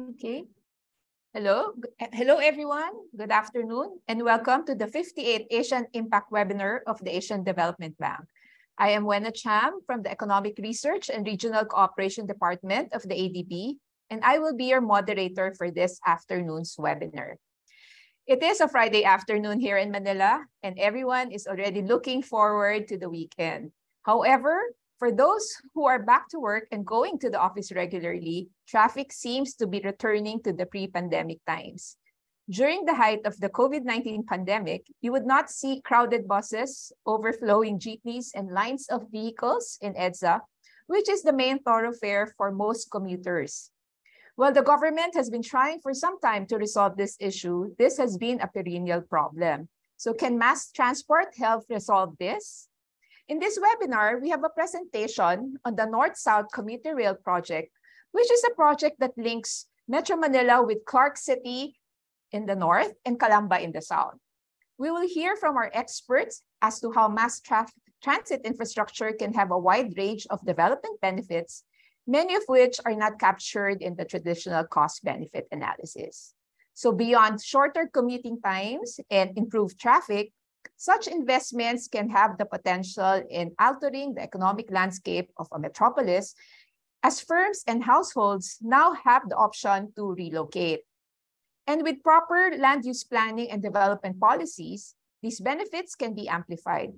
Okay. Hello. Eh, hello, everyone. Good afternoon and welcome to the 58th Asian Impact Webinar of the Asian Development Bank. I am Wena Cham from the Economic Research and Regional Cooperation Department of the ADB, and I will be your moderator for this afternoon's webinar. It is a Friday afternoon here in Manila, and everyone is already looking forward to the weekend. However, for those who are back to work and going to the office regularly, traffic seems to be returning to the pre-pandemic times. During the height of the COVID-19 pandemic, you would not see crowded buses, overflowing jeepneys, and lines of vehicles in EDSA, which is the main thoroughfare for most commuters. While the government has been trying for some time to resolve this issue, this has been a perennial problem. So can mass transport help resolve this? In this webinar, we have a presentation on the North-South Commuter Rail Project, which is a project that links Metro Manila with Clark City in the north and Calamba in the south. We will hear from our experts as to how mass transit infrastructure can have a wide range of development benefits, many of which are not captured in the traditional cost-benefit analysis. So beyond shorter commuting times and improved traffic, such investments can have the potential in altering the economic landscape of a metropolis as firms and households now have the option to relocate. And with proper land use planning and development policies, these benefits can be amplified.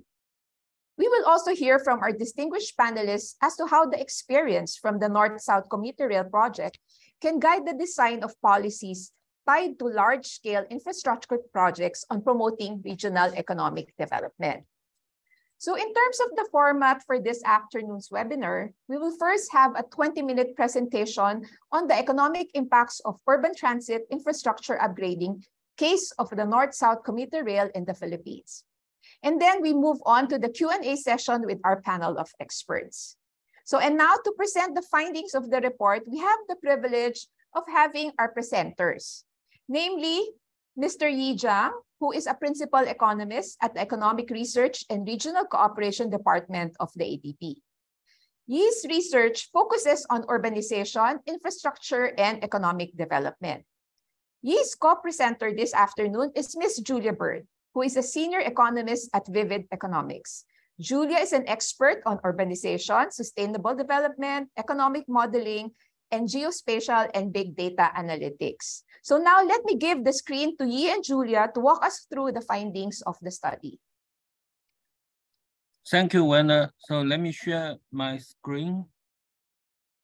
We will also hear from our distinguished panelists as to how the experience from the North-South Commuter Rail project can guide the design of policies tied to large-scale infrastructure projects on promoting regional economic development. So in terms of the format for this afternoon's webinar, we will first have a 20-minute presentation on the economic impacts of urban transit infrastructure upgrading case of the North-South Commuter Rail in the Philippines. And then we move on to the Q&A session with our panel of experts. So, and now to present the findings of the report, we have the privilege of having our presenters namely Mr. Yi Jiang, who is a principal economist at the Economic Research and Regional Cooperation Department of the ADB. Yi's research focuses on urbanization, infrastructure, and economic development. Yi's co-presenter this afternoon is Ms. Julia Bird, who is a senior economist at Vivid Economics. Julia is an expert on urbanization, sustainable development, economic modeling, and geospatial and big data analytics. So now let me give the screen to Yi and Julia to walk us through the findings of the study. Thank you, Wena. So let me share my screen.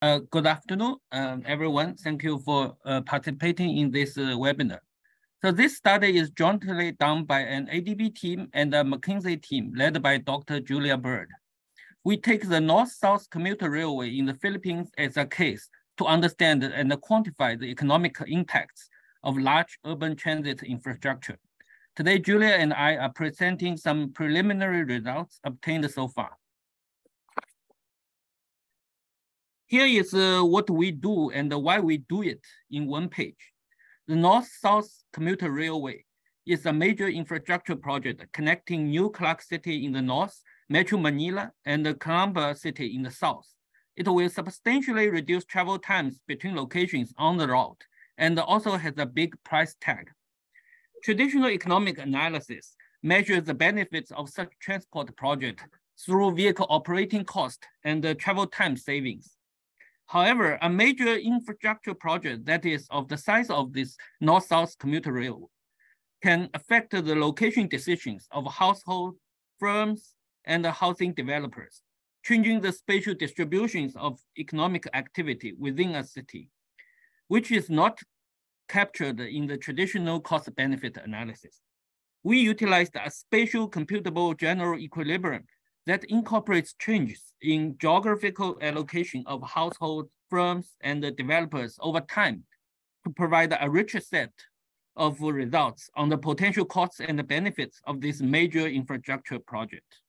Uh, good afternoon, um, everyone. Thank you for uh, participating in this uh, webinar. So this study is jointly done by an ADB team and a McKinsey team led by Dr. Julia Bird. We take the North-South Commuter Railway in the Philippines as a case to understand and quantify the economic impacts of large urban transit infrastructure. Today, Julia and I are presenting some preliminary results obtained so far. Here is uh, what we do and why we do it in one page. The North-South Commuter Railway is a major infrastructure project connecting New Clark City in the north, Metro Manila, and Calamba City in the south. It will substantially reduce travel times between locations on the route and also has a big price tag. Traditional economic analysis measures the benefits of such transport project through vehicle operating cost and travel time savings. However, a major infrastructure project that is of the size of this north-south commuter rail can affect the location decisions of households, firms, and housing developers changing the spatial distributions of economic activity within a city, which is not captured in the traditional cost-benefit analysis. We utilized a spatial computable general equilibrium that incorporates changes in geographical allocation of households, firms, and developers over time to provide a richer set of results on the potential costs and benefits of this major infrastructure project.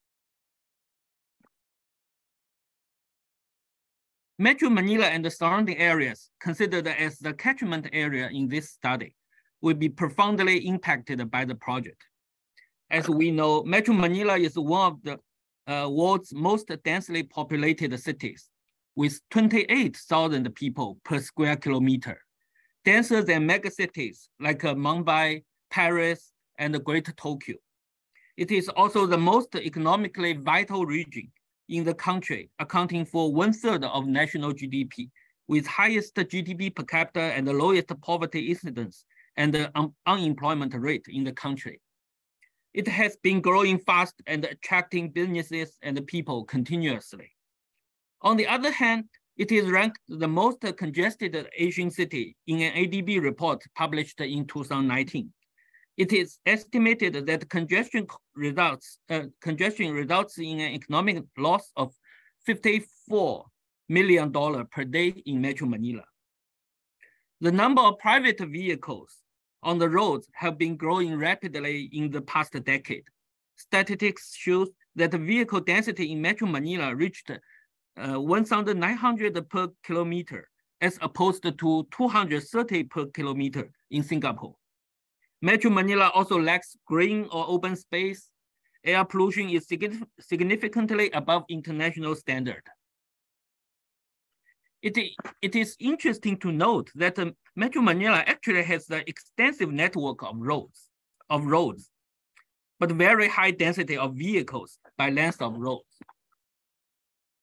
Metro Manila and the surrounding areas, considered as the catchment area in this study, will be profoundly impacted by the project. As we know, Metro Manila is one of the uh, world's most densely populated cities, with 28,000 people per square kilometer. denser than megacities like uh, Mumbai, Paris, and the Greater Tokyo. It is also the most economically vital region in the country, accounting for one third of national GDP, with highest GDP per capita and the lowest poverty incidence and the un unemployment rate in the country. It has been growing fast and attracting businesses and people continuously. On the other hand, it is ranked the most congested Asian city in an ADB report published in 2019. It is estimated that congestion results, uh, congestion results in an economic loss of $54 million per day in Metro Manila. The number of private vehicles on the roads have been growing rapidly in the past decade. Statistics shows that the vehicle density in Metro Manila reached uh, 1,900 per kilometer, as opposed to 230 per kilometer in Singapore. Metro Manila also lacks green or open space. Air pollution is significantly above international standard. It, it is interesting to note that um, Metro Manila actually has an extensive network of roads, of roads, but very high density of vehicles by length of roads.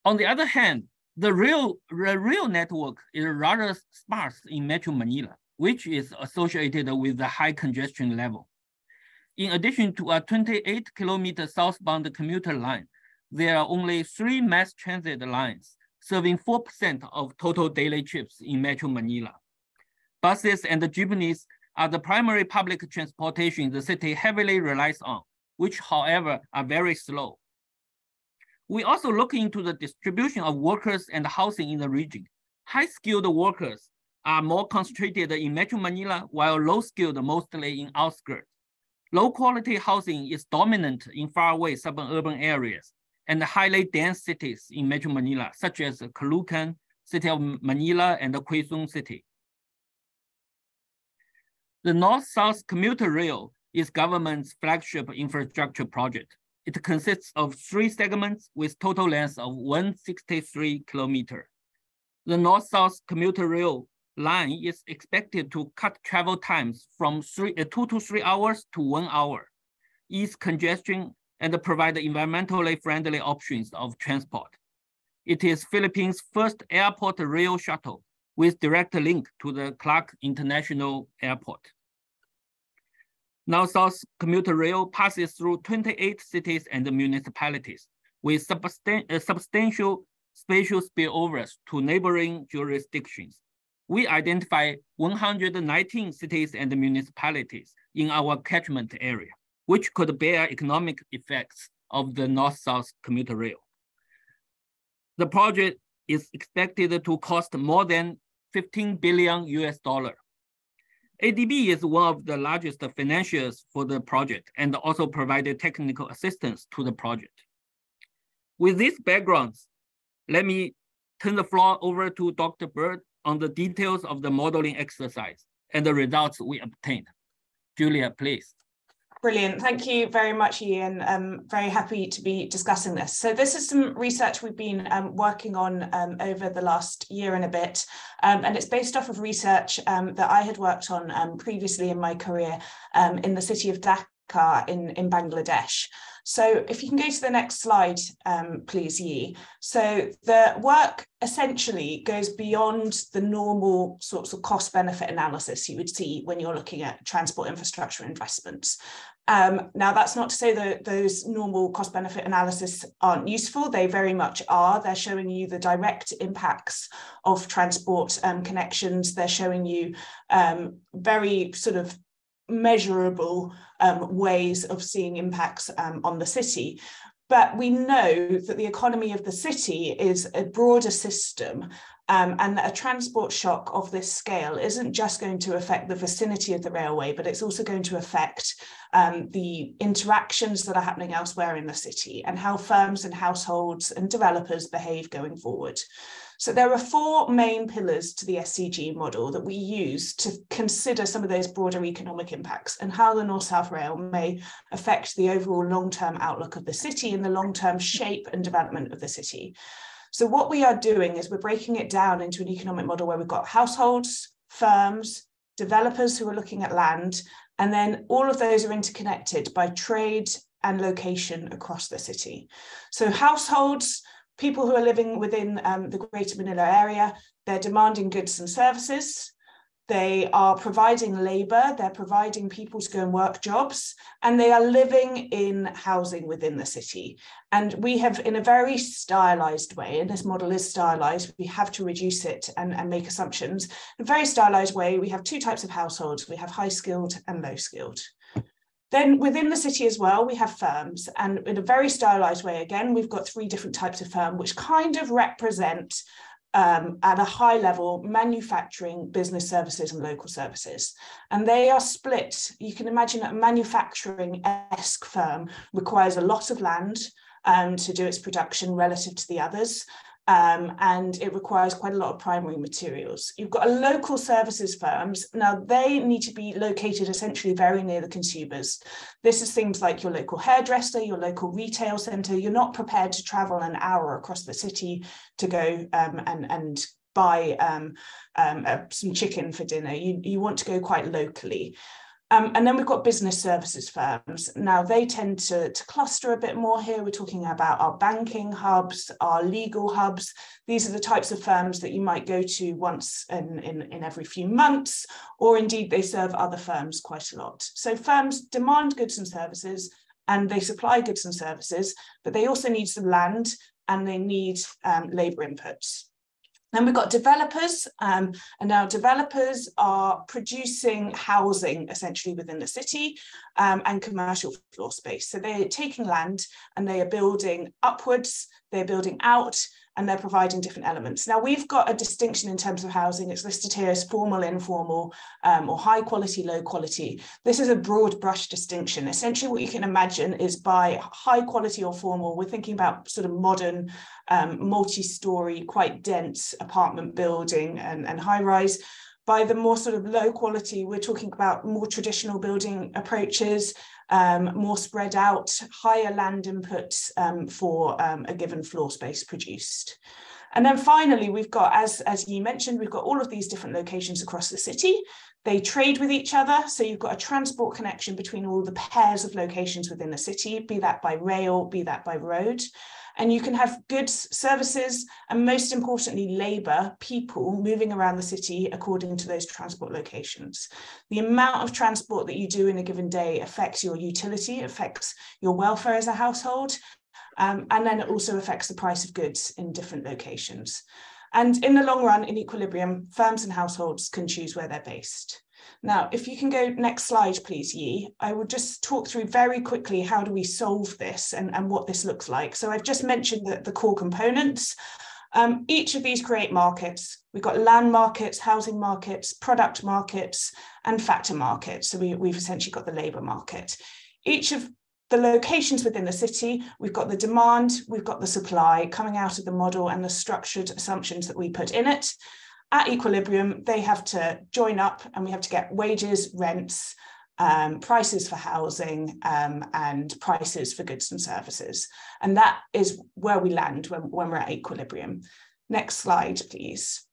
On the other hand, the real, the real network is rather sparse in Metro Manila, which is associated with the high congestion level. In addition to a 28 kilometer southbound commuter line, there are only three mass transit lines serving 4% of total daily trips in Metro Manila. Buses and jeepneys are the primary public transportation the city heavily relies on, which however are very slow. We also look into the distribution of workers and housing in the region. High-skilled workers are more concentrated in Metro Manila, while low-skilled mostly in outskirts. Low-quality housing is dominant in faraway suburban areas, and highly dense cities in Metro Manila, such as Caloocan, City of Manila, and Quezon City. The North-South Commuter Rail is government's flagship infrastructure project. It consists of three segments with total length of 163 kilometer. The North-South Commuter Rail line is expected to cut travel times from three, uh, two to three hours to one hour, ease congestion and provide environmentally friendly options of transport. It is Philippines' first airport rail shuttle with direct link to the Clark International Airport. North South Commuter Rail passes through 28 cities and municipalities with substan uh, substantial spatial spillovers to neighboring jurisdictions. We identify 119 cities and municipalities in our catchment area which could bear economic effects of the North-South commuter rail. The project is expected to cost more than 15 billion US dollar. ADB is one of the largest financiers for the project and also provided technical assistance to the project. With these backgrounds, let me turn the floor over to Dr. Bird on the details of the modeling exercise and the results we obtained. Julia, please. Brilliant. Thank you very much, Ian. I'm very happy to be discussing this. So this is some research we've been um, working on um, over the last year and a bit, um, and it's based off of research um, that I had worked on um, previously in my career um, in the city of Dhaka in, in Bangladesh. So if you can go to the next slide, um, please, Yi. So the work essentially goes beyond the normal sorts of cost benefit analysis you would see when you're looking at transport infrastructure investments. Um, now, that's not to say that those normal cost benefit analysis aren't useful. They very much are. They're showing you the direct impacts of transport um, connections. They're showing you um, very sort of measurable um, ways of seeing impacts um, on the city. But we know that the economy of the city is a broader system um, and a transport shock of this scale isn't just going to affect the vicinity of the railway, but it's also going to affect um, the interactions that are happening elsewhere in the city and how firms and households and developers behave going forward. So there are four main pillars to the SCG model that we use to consider some of those broader economic impacts and how the North-South Rail may affect the overall long-term outlook of the city and the long-term shape and development of the city. So what we are doing is we're breaking it down into an economic model where we've got households, firms, developers who are looking at land, and then all of those are interconnected by trade and location across the city. So households, people who are living within um, the Greater Manila area, they're demanding goods and services. They are providing labor, they're providing people to go and work jobs, and they are living in housing within the city. And we have, in a very stylized way, and this model is stylized, we have to reduce it and, and make assumptions. In a very stylized way, we have two types of households we have high skilled and low skilled. Then within the city as well, we have firms. And in a very stylized way, again, we've got three different types of firm, which kind of represent um, at a high level manufacturing, business services, and local services. And they are split. You can imagine a manufacturing esque firm requires a lot of land um, to do its production relative to the others um, and it requires quite a lot of primary materials. You've got a local services firms. Now they need to be located essentially very near the consumers. This is things like your local hairdresser, your local retail centre. You're not prepared to travel an hour across the city to go um, and, and buy um, um, uh, some chicken for dinner. You, you want to go quite locally. Um, and then we've got business services firms. Now they tend to, to cluster a bit more here. We're talking about our banking hubs, our legal hubs. These are the types of firms that you might go to once in, in, in every few months, or indeed they serve other firms quite a lot. So firms demand goods and services and they supply goods and services, but they also need some land and they need um, labour inputs. Then we've got developers, um, and now developers are producing housing essentially within the city um, and commercial floor space. So they're taking land and they are building upwards, they're building out, and they're providing different elements. Now we've got a distinction in terms of housing. It's listed here as formal, informal, um, or high quality, low quality. This is a broad brush distinction. Essentially what you can imagine is by high quality or formal, we're thinking about sort of modern, um, multi-story, quite dense apartment building and, and high rise by the more sort of low quality, we're talking about more traditional building approaches, um, more spread out, higher land inputs um, for um, a given floor space produced. And then finally, we've got, as, as you mentioned, we've got all of these different locations across the city. They trade with each other. So you've got a transport connection between all the pairs of locations within the city, be that by rail, be that by road and you can have goods, services, and most importantly, labour, people moving around the city according to those transport locations. The amount of transport that you do in a given day affects your utility, affects your welfare as a household, um, and then it also affects the price of goods in different locations. And in the long run, in equilibrium, firms and households can choose where they're based. Now, if you can go next slide, please, Yi, I will just talk through very quickly how do we solve this and, and what this looks like. So I've just mentioned the, the core components. Um, each of these create markets. We've got land markets, housing markets, product markets, and factor markets. So we, we've essentially got the labour market. Each of the locations within the city, we've got the demand, we've got the supply coming out of the model and the structured assumptions that we put in it at equilibrium, they have to join up and we have to get wages, rents, um, prices for housing um, and prices for goods and services. And that is where we land when, when we're at equilibrium. Next slide, please.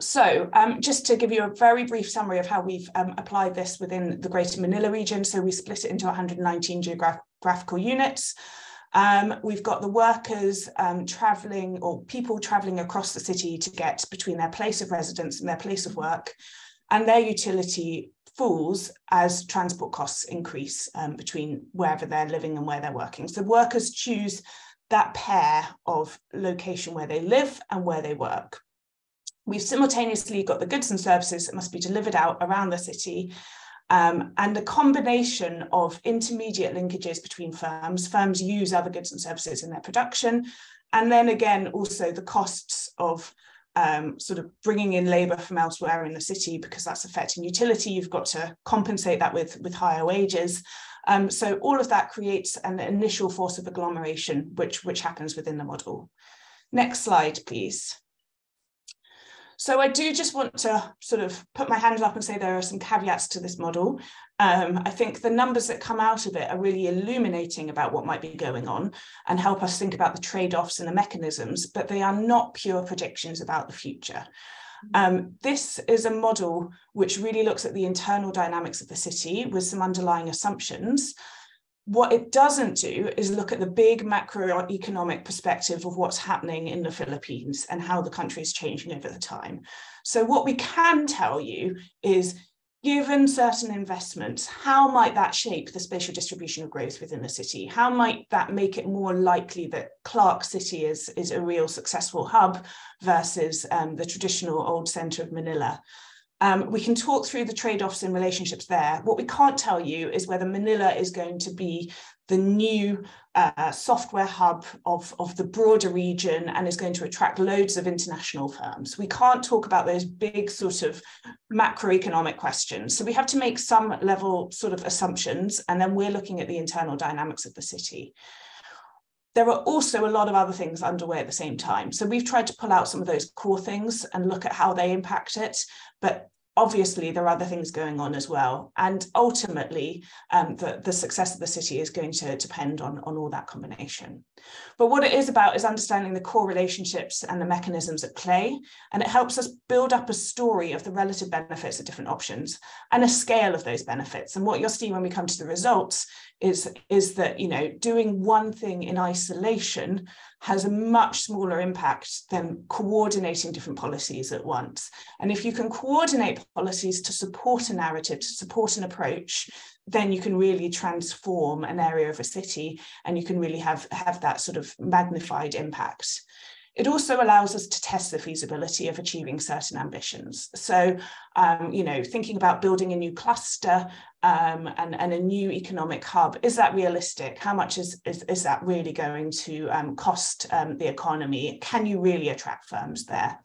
So um, just to give you a very brief summary of how we've um, applied this within the Greater Manila region. So we split it into 119 geographical units. Um, we've got the workers um, traveling or people traveling across the city to get between their place of residence and their place of work, and their utility falls as transport costs increase um, between wherever they're living and where they're working. So workers choose that pair of location where they live and where they work. We've simultaneously got the goods and services that must be delivered out around the city um, and the combination of intermediate linkages between firms, firms use other goods and services in their production, and then again, also the costs of um, sort of bringing in labour from elsewhere in the city because that's affecting utility. You've got to compensate that with, with higher wages. Um, so all of that creates an initial force of agglomeration, which, which happens within the model. Next slide, please. So I do just want to sort of put my hand up and say there are some caveats to this model. Um, I think the numbers that come out of it are really illuminating about what might be going on and help us think about the trade-offs and the mechanisms, but they are not pure predictions about the future. Um, this is a model which really looks at the internal dynamics of the city with some underlying assumptions. What it doesn't do is look at the big macroeconomic perspective of what's happening in the Philippines and how the country is changing over the time. So what we can tell you is given certain investments, how might that shape the spatial distribution of growth within the city? How might that make it more likely that Clark City is, is a real successful hub versus um, the traditional old centre of Manila? Um, we can talk through the trade-offs and relationships there. What we can't tell you is whether Manila is going to be the new uh, software hub of, of the broader region and is going to attract loads of international firms. We can't talk about those big sort of macroeconomic questions. So we have to make some level sort of assumptions, and then we're looking at the internal dynamics of the city there are also a lot of other things underway at the same time. So we've tried to pull out some of those core things and look at how they impact it. But obviously there are other things going on as well. And ultimately um, the, the success of the city is going to depend on, on all that combination. But what it is about is understanding the core relationships and the mechanisms at play. And it helps us build up a story of the relative benefits of different options and a scale of those benefits. And what you'll see when we come to the results is, is that you know doing one thing in isolation has a much smaller impact than coordinating different policies at once. And if you can coordinate policies to support a narrative, to support an approach, then you can really transform an area of a city and you can really have, have that sort of magnified impact. It also allows us to test the feasibility of achieving certain ambitions. So, um, you know, thinking about building a new cluster um, and, and a new economic hub, is that realistic? How much is, is, is that really going to um, cost um, the economy? Can you really attract firms there?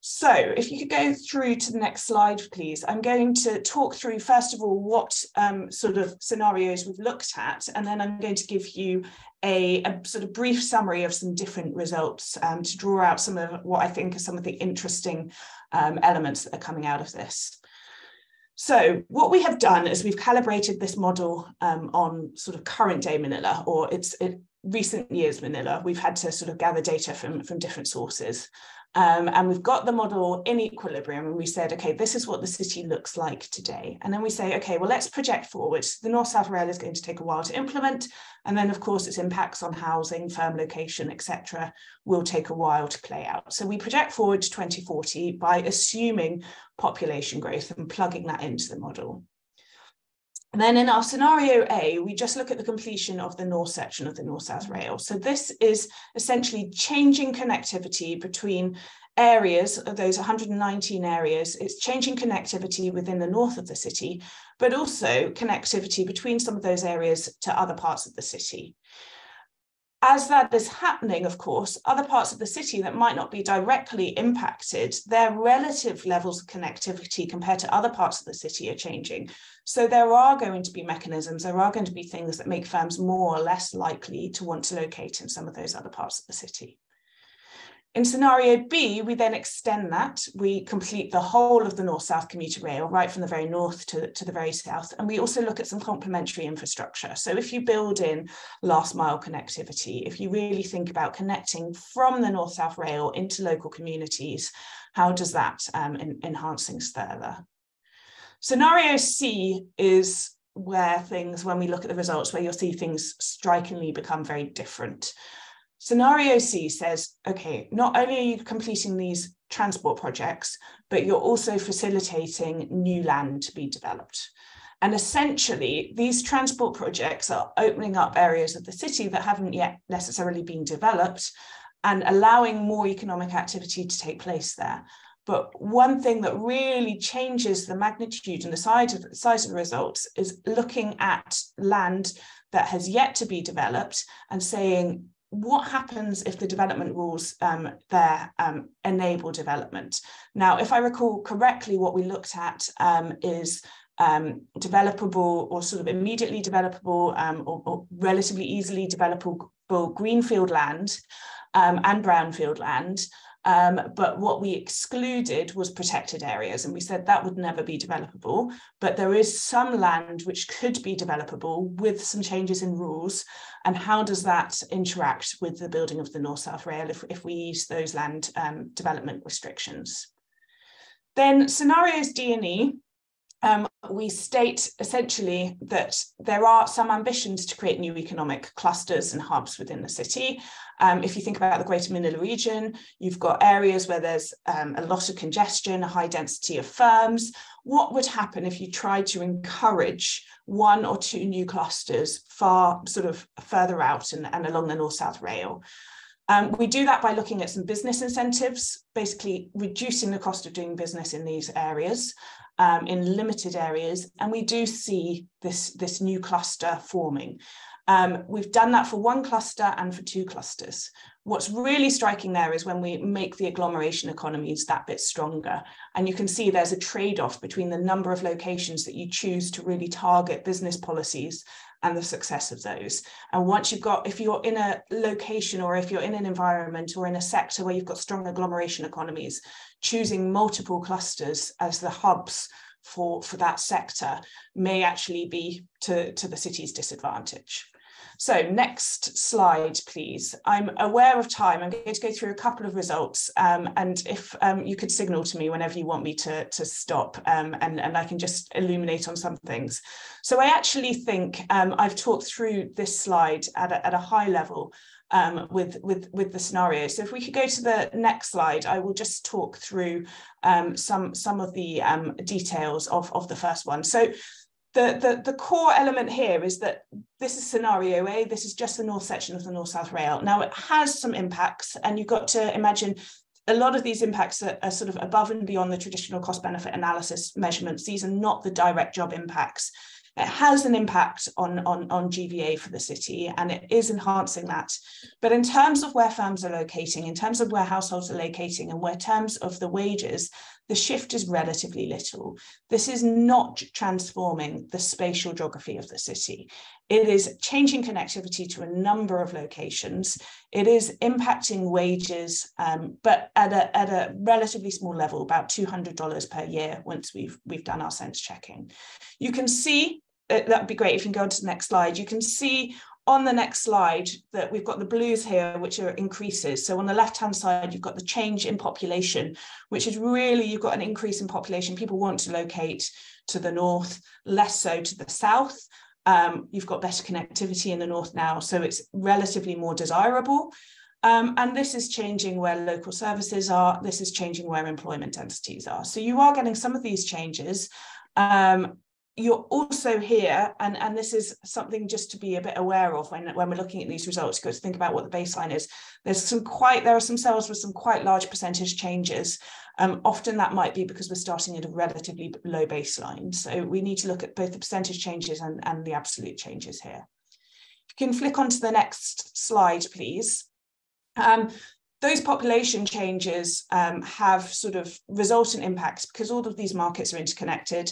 So if you could go through to the next slide, please. I'm going to talk through, first of all, what um, sort of scenarios we've looked at, and then I'm going to give you a, a sort of brief summary of some different results um, to draw out some of what I think are some of the interesting um, elements that are coming out of this. So what we have done is we've calibrated this model um, on sort of current day Manila or it's it, recent years Manila. We've had to sort of gather data from, from different sources. Um, and we've got the model in equilibrium and we said, okay, this is what the city looks like today. And then we say, okay, well, let's project forward. The North-South Rail is going to take a while to implement. And then of course its impacts on housing, firm location, etc., will take a while to play out. So we project forward to 2040 by assuming population growth and plugging that into the model. And then in our scenario A, we just look at the completion of the north section of the North-South mm. Rail. So this is essentially changing connectivity between areas of those 119 areas. It's changing connectivity within the north of the city, but also connectivity between some of those areas to other parts of the city as that is happening, of course, other parts of the city that might not be directly impacted, their relative levels of connectivity compared to other parts of the city are changing. So there are going to be mechanisms, there are going to be things that make firms more or less likely to want to locate in some of those other parts of the city. In scenario B, we then extend that. We complete the whole of the north-south commuter rail, right from the very north to, to the very south. And we also look at some complementary infrastructure. So if you build in last mile connectivity, if you really think about connecting from the north-south rail into local communities, how does that um, enhance things further? Scenario C is where things, when we look at the results, where you'll see things strikingly become very different. Scenario C says, okay, not only are you completing these transport projects, but you're also facilitating new land to be developed. And essentially, these transport projects are opening up areas of the city that haven't yet necessarily been developed and allowing more economic activity to take place there. But one thing that really changes the magnitude and the size of, the size of the results is looking at land that has yet to be developed and saying, what happens if the development rules um, there um, enable development? Now, if I recall correctly, what we looked at um, is um, developable or sort of immediately developable um, or, or, relatively easily developable greenfield land um, and brownfield land. Um, but what we excluded was protected areas, and we said that would never be developable. But there is some land which could be developable with some changes in rules. And how does that interact with the building of the North South Rail if, if we use those land um, development restrictions? Then scenarios D and E, um, we state essentially that there are some ambitions to create new economic clusters and hubs within the city. Um, if you think about the Greater Manila region, you've got areas where there's um, a lot of congestion, a high density of firms. What would happen if you tried to encourage one or two new clusters far sort of further out and, and along the North-South Rail? Um, we do that by looking at some business incentives, basically reducing the cost of doing business in these areas, um, in limited areas, and we do see this, this new cluster forming. Um, we've done that for one cluster and for two clusters. What's really striking there is when we make the agglomeration economies that bit stronger. And you can see there's a trade-off between the number of locations that you choose to really target business policies and the success of those. And once you've got, if you're in a location or if you're in an environment or in a sector where you've got strong agglomeration economies, choosing multiple clusters as the hubs for, for that sector may actually be to, to the city's disadvantage. So next slide, please. I'm aware of time. I'm going to go through a couple of results um, and if um, you could signal to me whenever you want me to, to stop um, and, and I can just illuminate on some things. So I actually think um, I've talked through this slide at a, at a high level um, with, with, with the scenario. So if we could go to the next slide, I will just talk through um, some, some of the um, details of, of the first one. So the, the, the core element here is that this is scenario A, this is just the north section of the North-South Rail. Now it has some impacts and you've got to imagine a lot of these impacts are, are, sort of above and beyond the traditional cost benefit analysis measurements. These are not the direct job impacts. It has an impact on, on, on GVA for the city and it is enhancing that. But in terms of where firms are locating, in terms of where households are locating and where terms of the wages, the shift is relatively little. This is not transforming the spatial geography of the city. It is changing connectivity to a number of locations. It is impacting wages, um, but at a, at a relatively small level, about $200 per year once we've, we've done our sense checking. You can see uh, that'd be great if you can go on to the next slide. You can see on the next slide that we've got the blues here, which are increases. So on the left-hand side, you've got the change in population, which is really, you've got an increase in population. People want to locate to the north, less so to the south. Um, you've got better connectivity in the north now, so it's relatively more desirable. Um, and this is changing where local services are. This is changing where employment entities are. So you are getting some of these changes. Um, you're also here, and, and this is something just to be a bit aware of when, when we're looking at these results, because think about what the baseline is. There's some quite, there are some cells with some quite large percentage changes. Um, often that might be because we're starting at a relatively low baseline. So we need to look at both the percentage changes and, and the absolute changes here. If you can flick onto the next slide, please. Um, those population changes um, have sort of resultant impacts because all of these markets are interconnected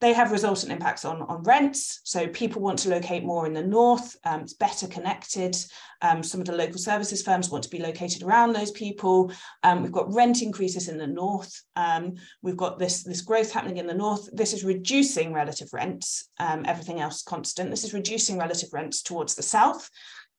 they have resultant impacts on, on rents. So people want to locate more in the north, um, it's better connected. Um, some of the local services firms want to be located around those people. Um, we've got rent increases in the north. Um, we've got this, this growth happening in the north. This is reducing relative rents, um, everything else constant. This is reducing relative rents towards the south.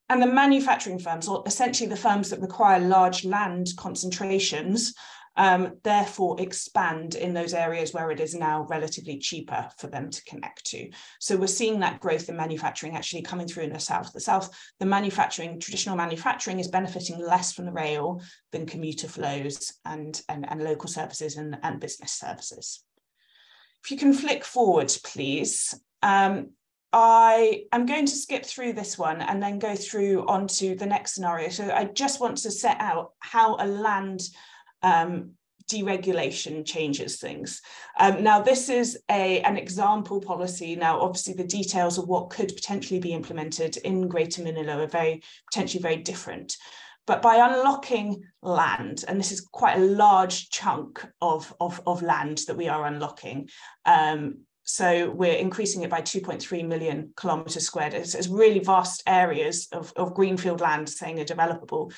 And the manufacturing firms, or essentially the firms that require large land concentrations, um, therefore expand in those areas where it is now relatively cheaper for them to connect to. So we're seeing that growth in manufacturing actually coming through in the south. The south, the manufacturing, traditional manufacturing is benefiting less from the rail than commuter flows and, and, and local services and, and business services. If you can flick forward, please. Um, I am going to skip through this one and then go through onto the next scenario. So I just want to set out how a land um, deregulation changes things. Um, now, this is a, an example policy. Now, obviously, the details of what could potentially be implemented in Greater Manila are very potentially very different. But by unlocking land, and this is quite a large chunk of, of, of land that we are unlocking, um, so we're increasing it by 2.3 million kilometres squared. It's, it's, really vast areas of, of greenfield land saying are developable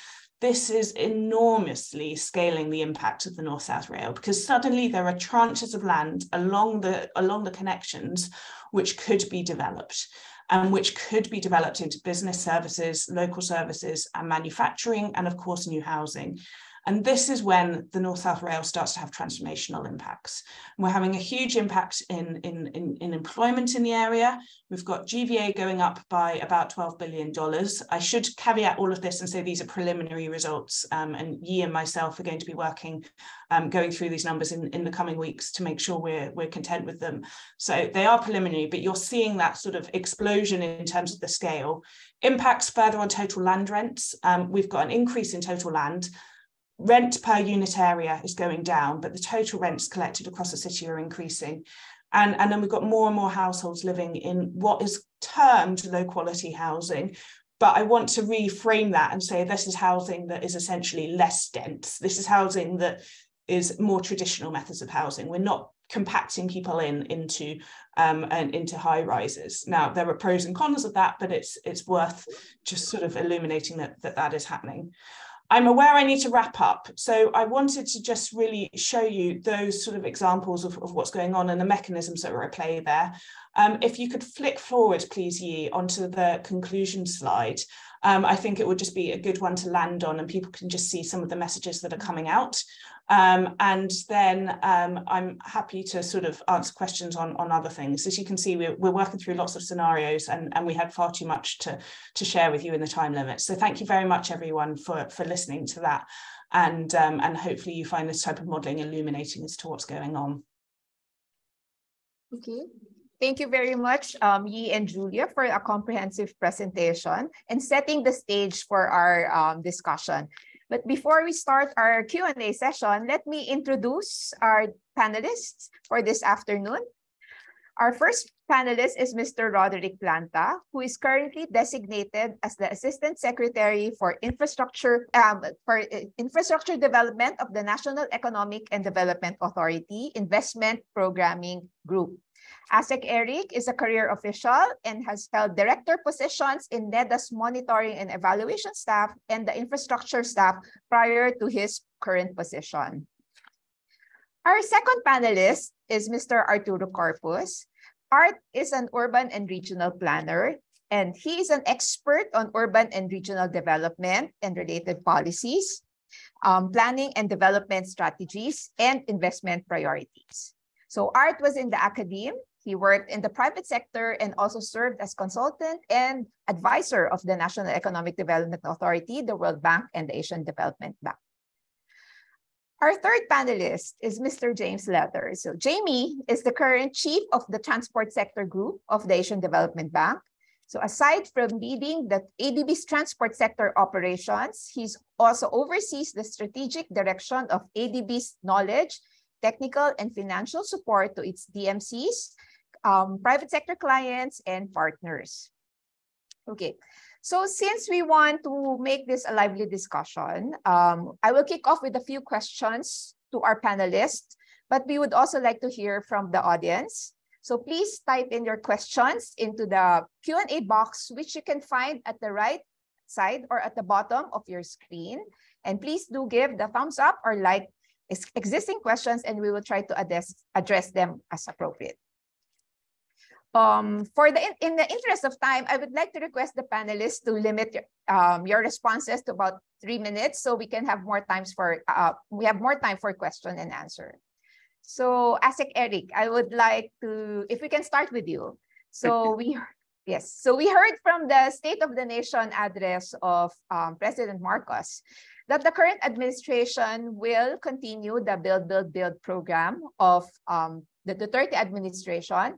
this is enormously scaling the impact of the North-South Rail because suddenly there are tranches of land along the, along the connections which could be developed and which could be developed into business services, local services and manufacturing and of course new housing. And this is when the North-South Rail starts to have transformational impacts. And we're having a huge impact in, in, in, in, employment in the area. We've got GVA going up by about $12 billion. I should caveat all of this and say these are preliminary results. Um, and Yi and myself are going to be working, um, going through these numbers in, in the coming weeks to make sure we're, we're content with them. So they are preliminary, but you're seeing that sort of explosion in terms of the scale. Impacts further on total land rents. Um, we've got an increase in total land rent per unit area is going down, but the total rents collected across the city are increasing. And, and then we've got more and more households living in what is termed low quality housing. But I want to reframe that and say this is housing that is essentially less dense. This is housing that is more traditional methods of housing. We're not compacting people in into um, and into high rises. Now there are pros and cons of that, but it's it's worth just sort of illuminating that that, that is happening. I'm aware I need to wrap up. So I wanted to just really show you those sort of examples of, of what's going on and the mechanisms that are at play there. Um, if you could flick forward, please, Yi, onto the conclusion slide. Um, I think it would just be a good one to land on and people can just see some of the messages that are coming out. Um, and then um, I'm happy to sort of answer questions on, on other things. As you can see, we're, we're working through lots of scenarios and, and we had far too much to, to share with you in the time limit. So thank you very much, everyone, for, for listening to that. And, um, and hopefully you find this type of modelling illuminating as to what's going on. Okay. Thank you very much, um, Yi and Julia, for a comprehensive presentation and setting the stage for our um, discussion. But before we start our Q&A session, let me introduce our panelists for this afternoon. Our first panelist is Mr. Roderick Planta, who is currently designated as the Assistant Secretary for Infrastructure um, for uh, Infrastructure Development of the National Economic and Development Authority Investment Programming Group. Asec Eric is a career official and has held director positions in NEDA's monitoring and evaluation staff and the infrastructure staff prior to his current position. Our second panelist is Mr. Arturo Corpuz. Art is an urban and regional planner, and he is an expert on urban and regional development and related policies, um, planning and development strategies, and investment priorities. So Art was in the academe he worked in the private sector and also served as consultant and advisor of the National Economic Development Authority, the World Bank, and the Asian Development Bank. Our third panelist is Mr. James Leather. So Jamie is the current chief of the transport sector group of the Asian Development Bank. So aside from leading the ADB's transport sector operations, he's also oversees the strategic direction of ADB's knowledge, technical and financial support to its DMCs, um, private sector clients and partners. Okay, so since we want to make this a lively discussion, um, I will kick off with a few questions to our panelists, but we would also like to hear from the audience. So please type in your questions into the Q&A box, which you can find at the right side or at the bottom of your screen. And please do give the thumbs up or like existing questions and we will try to address, address them as appropriate. Um, for the in, the interest of time, I would like to request the panelists to limit your, um, your responses to about three minutes so we can have more times for uh, we have more time for question and answer. So Asec Eric, I would like to if we can start with you. So we yes, so we heard from the State of the Nation address of um, President Marcos that the current administration will continue the Build, Build, Build program of um, the Duterte administration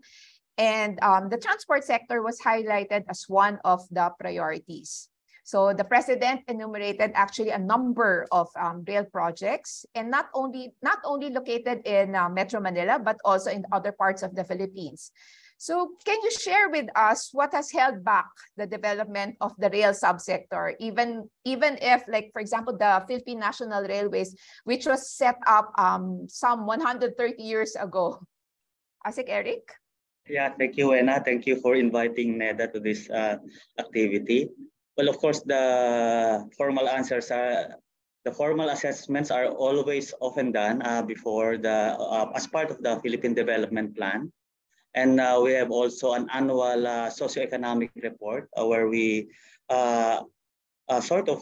and um, the transport sector was highlighted as one of the priorities. So the president enumerated actually a number of um, rail projects and not only, not only located in uh, Metro Manila, but also in other parts of the Philippines. So can you share with us what has held back the development of the rail subsector, even, even if, like, for example, the Philippine National Railways, which was set up um, some 130 years ago? Asec Eric? Yeah, thank you, Wena. Thank you for inviting NEDA to this uh, activity. Well, of course, the formal answers are, the formal assessments are always often done uh, before the, uh, as part of the Philippine Development Plan. And uh, we have also an annual uh, socioeconomic report uh, where we sort of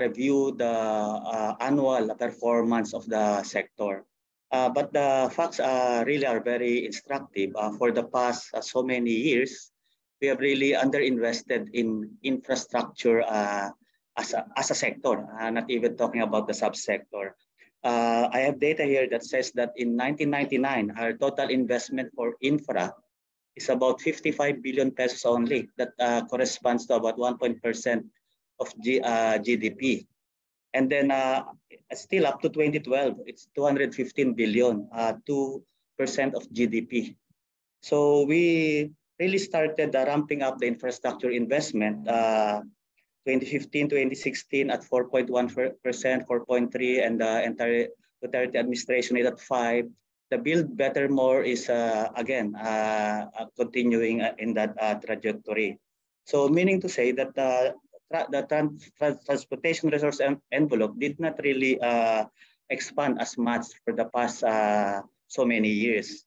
review the annual performance of the sector. Uh, but the facts uh, really are very instructive. Uh, for the past so many years, we have really underinvested in infrastructure as, a, as a sector, not even talking about the subsector. Uh, I have data here that says that in 1999, our total investment for infra is about 55 billion pesos only. That uh, corresponds to about 1% of G, uh, GDP. And then uh, still up to 2012, it's 215 billion, 2% uh, of GDP. So we really started uh, ramping up the infrastructure investment 2015, 2016 at 4.1%, 4.3, and the entire Duterte administration is at 5 the build better more is uh, again uh, uh continuing uh, in that uh, trajectory. So meaning to say that the the trans transportation resource en envelope did not really uh, expand as much for the past uh, so many years.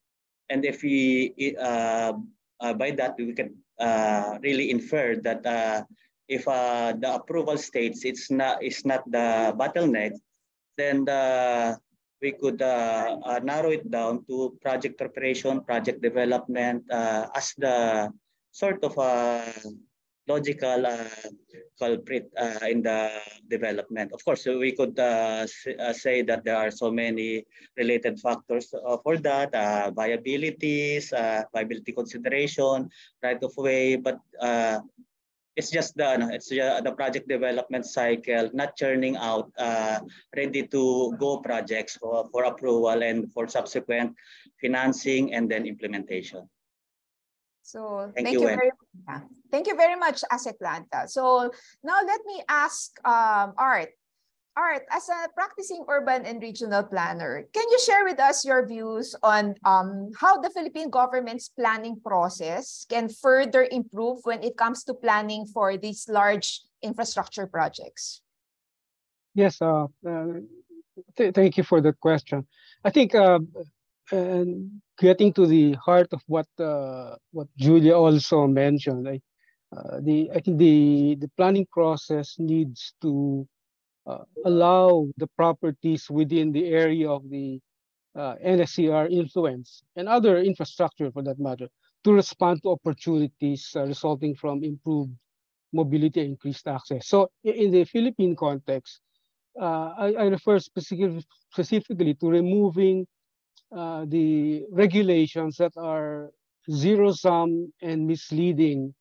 And if we uh, by that we can really infer that if the approval states it's not it's not the bottleneck, then the we could uh, uh, narrow it down to project preparation, project development uh, as the sort of logical uh, culprit uh, in the development. Of course, we could uh, say that there are so many related factors for that, viabilities, viability consideration, right of way, but it's just the it's just the project development cycle not churning out uh, ready to go projects for, for approval and for subsequent financing and then implementation so thank, thank you, you very much. Thank you very much, Planta. So now let me ask um, Art, Art, as a practicing urban and regional planner, can you share with us your views on um, how the Philippine government's planning process can further improve when it comes to planning for these large infrastructure projects? Yes, uh, uh, th thank you for the question. I think uh, getting to the heart of what uh, what Julia also mentioned, I, uh, the I think the the planning process needs to uh, allow the properties within the area of the uh, NSCR influence and other infrastructure for that matter to respond to opportunities uh, resulting from improved mobility and increased access. So in the Philippine context, uh, I, I, refer specific, specifically to removing uh, the regulations that are zero-sum and misleading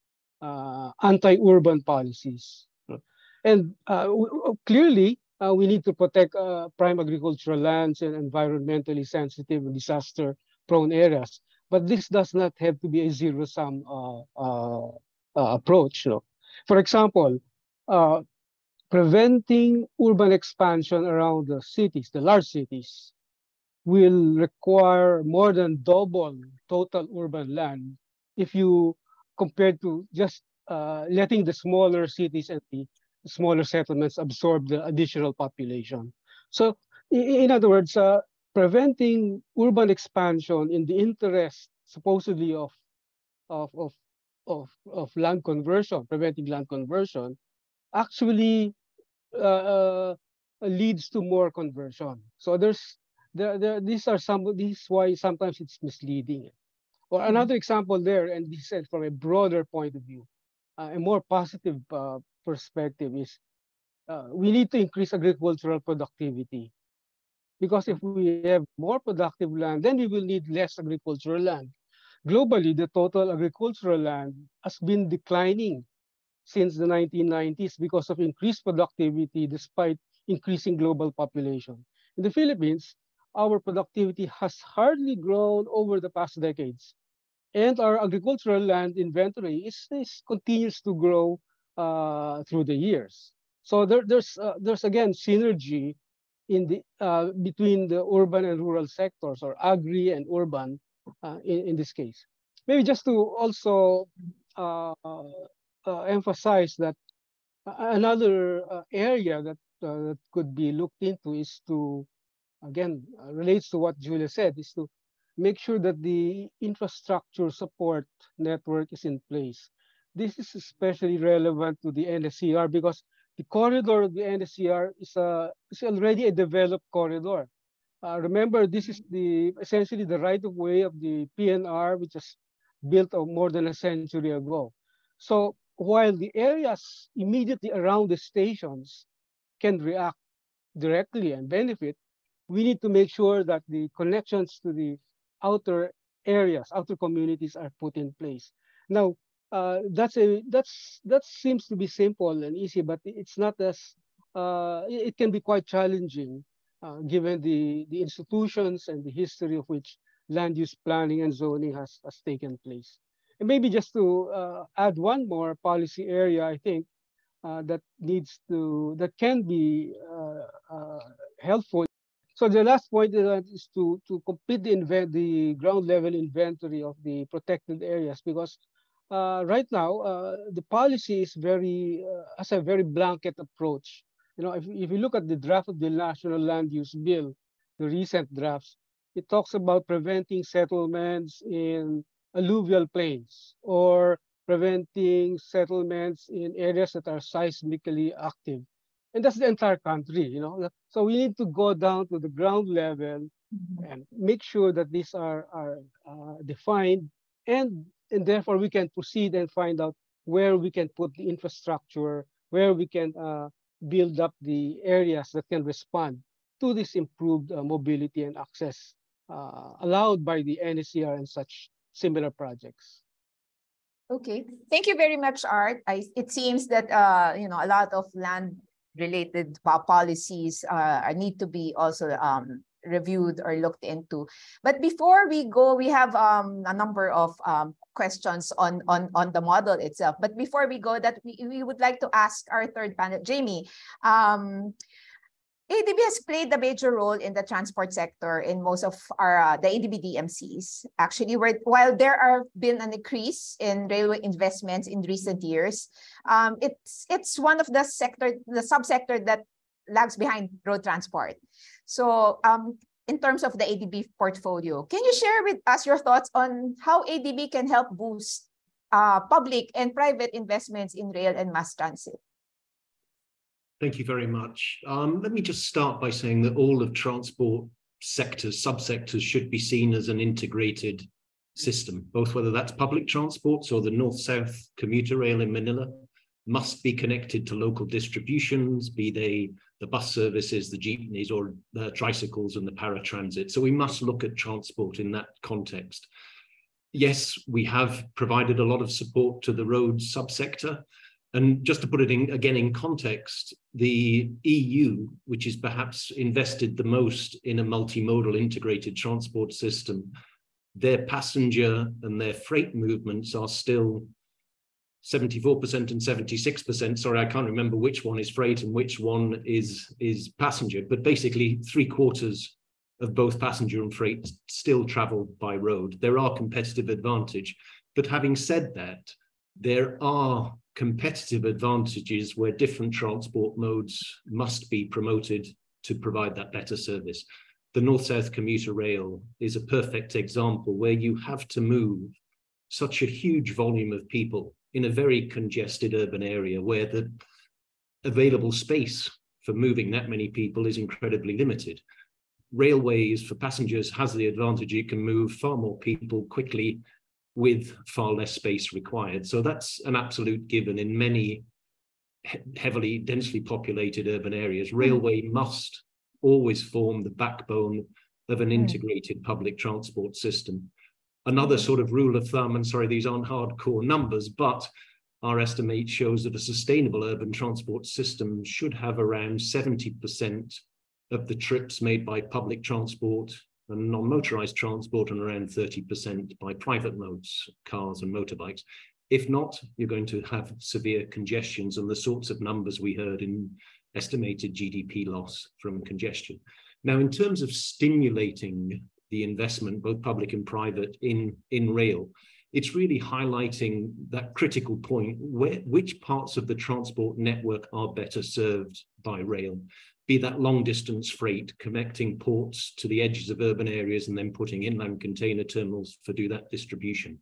uh, anti-urban policies. And uh, clearly, uh, we need to protect uh, prime agricultural lands and environmentally sensitive and disaster-prone areas. But this does not have to be a zero-sum uh, uh, uh, approach. Know? For example, preventing urban expansion around the cities, the large cities, will require more than double total urban land if you compare to just letting the smaller cities and the smaller settlements absorb the additional population. So in other words, uh, preventing urban expansion in the interest supposedly of, of, of, of, of land conversion, preventing land conversion, actually uh, uh, leads to more conversion. So there's there, there, these are some this is why sometimes it's misleading. Or mm-hmm. another example there, and this is from a broader point of view, uh, a more positive uh, perspective is uh, we need to increase agricultural productivity. Because if we have more productive land, then we will need less agricultural land. Globally, the total agricultural land has been declining since the 1990s because of increased productivity despite increasing global population. In the Philippines, our productivity has hardly grown over the past decades. And our agricultural land inventory is, is continues to grow uh, through the years. So there, there's uh, there's again synergy in the uh, between the urban and rural sectors or agri and urban uh, in, in this case. Maybe just to also uh, uh, emphasize that another area that that could be looked into is to again relates to what Julia said is to make sure that the infrastructure support network is in place this is especially relevant to the NSCR because the corridor of the NSCR is, a, is already a developed corridor. Uh, remember, this is the essentially the right of way of the PNR, which was built more than a century ago. So while the areas immediately around the stations can react directly and benefit, we need to make sure that the connections to the outer areas, outer communities are put in place. Now, uh, that's a that's that seems to be simple and easy, but it's not as uh, it can be quite challenging uh, given the the institutions and the history of which land use planning and zoning has has taken place. And maybe just to uh, add one more policy area, I think uh, that needs to that can be uh, helpful so the last point is to, to complete the, invent, the ground level inventory of the protected areas because uh, right now uh, the policy is very uh, has a very blanket approach. You know, if, if you look at the draft of the National Land Use Bill, the recent drafts, it talks about preventing settlements in alluvial plains or preventing settlements in areas that are seismically active and that's the entire country, you know. So we need to go down to the ground level mm-hmm. and make sure that these are, are uh, defined and, and therefore we can proceed and find out where we can put the infrastructure, where we can uh, build up the areas that can respond to this improved uh, mobility and access uh, allowed by the NSCR and such similar projects. Okay, thank you very much, Art. I, it seems that uh, you know a lot of land related policies uh, need to be also um, reviewed or looked into. But before we go, we have um, a number of um, questions on, on, on the model itself. But before we go, that we, we would like to ask our third panel, Jamie, um, ADB has played a major role in the transport sector in most of our uh, the ADB DMCs. Actually, where, while there have been an increase in railway investments in recent years, um, it's it's one of the sector the subsector that lags behind road transport. So, um, in terms of the ADB portfolio, can you share with us your thoughts on how ADB can help boost uh, public and private investments in rail and mass transit? Thank you very much. Um, let me just start by saying that all of transport sectors, subsectors should be seen as an integrated system, both whether that's public transports or the north-south commuter rail in Manila must be connected to local distributions, be they the bus services, the jeepneys, or the tricycles and the paratransit. So we must look at transport in that context. Yes, we have provided a lot of support to the roads subsector, and just to put it in again in context, the EU, which is perhaps invested the most in a multimodal integrated transport system, their passenger and their freight movements are still 74% and 76%. Sorry, I can't remember which one is freight and which one is, is passenger, but basically three quarters of both passenger and freight still travel by road. There are competitive advantage. But having said that, there are competitive advantages where different transport modes must be promoted to provide that better service. The North-South commuter rail is a perfect example where you have to move such a huge volume of people in a very congested urban area where the available space for moving that many people is incredibly limited. Railways for passengers has the advantage it can move far more people quickly with far less space required. So that's an absolute given in many heavily densely populated urban areas. Hmm. Railway must always form the backbone of an hmm. integrated public transport system. Another hmm. sort of rule of thumb, and sorry, these aren't hardcore numbers, but our estimate shows that a sustainable urban transport system should have around 70% of the trips made by public transport and non-motorized transport and around 30% by private modes, cars and motorbikes. If not, you're going to have severe congestions and the sorts of numbers we heard in estimated GDP loss from congestion. Now, in terms of stimulating the investment, both public and private, in, in rail, it's really highlighting that critical point, where, which parts of the transport network are better served by rail be that long distance freight connecting ports to the edges of urban areas and then putting inland container terminals for do that distribution.